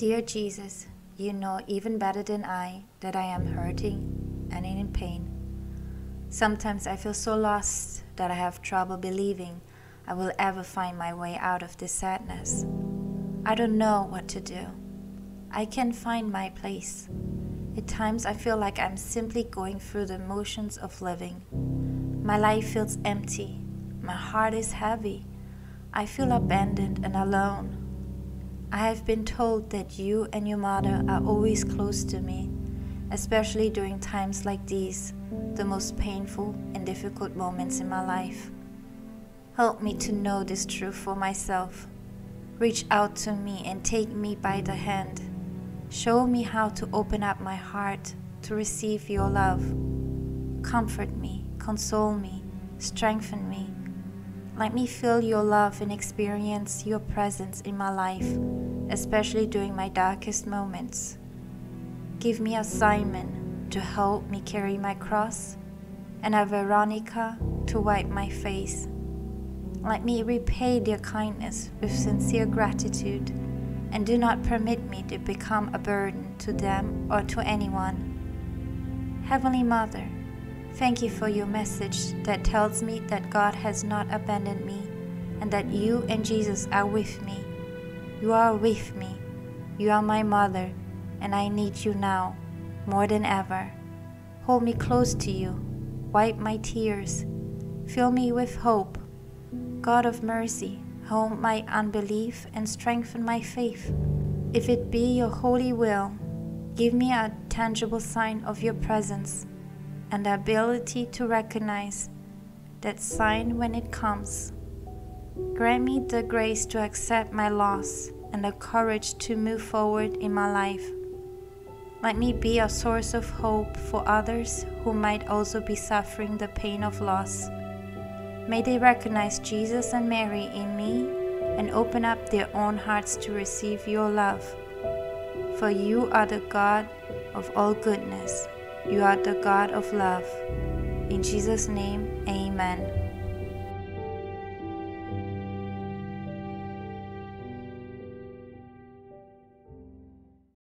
Dear Jesus, you know even better than I that I am hurting and in pain. Sometimes I feel so lost that I have trouble believing I will ever find my way out of this sadness. I don't know what to do. I can't find my place. At times I feel like I'm simply going through the motions of living. My life feels empty. My heart is heavy. I feel abandoned and alone. I have been told that you and your mother are always close to me, especially during times like these, the most painful and difficult moments in my life. Help me to know this truth for myself. Reach out to me and take me by the hand. Show me how to open up my heart to receive your love. Comfort me, console me, strengthen me. Let me feel your love and experience your presence in my life, especially during my darkest moments. Give me a Simon to help me carry my cross, and a Veronica to wipe my face. Let me repay their kindness with sincere gratitude and do not permit me to become a burden to them or to anyone. Heavenly Mother, thank you for your message that tells me that God has not abandoned me and that you and Jesus are with me. You are with me. You are my mother, and I need you now more than ever. Hold me close to you. Wipe my tears. Fill me with hope. God of mercy, home my unbelief and strengthen my faith. If it be your holy will, give me a tangible sign of your presence and the ability to recognize that sign when it comes. Grant me the grace to accept my loss and the courage to move forward in my life. Let me be a source of hope for others who might also be suffering the pain of loss. May they recognize Jesus and Mary in me and open up their own hearts to receive your love. For you are the God of all goodness. You are the God of love. In Jesus' name, amen.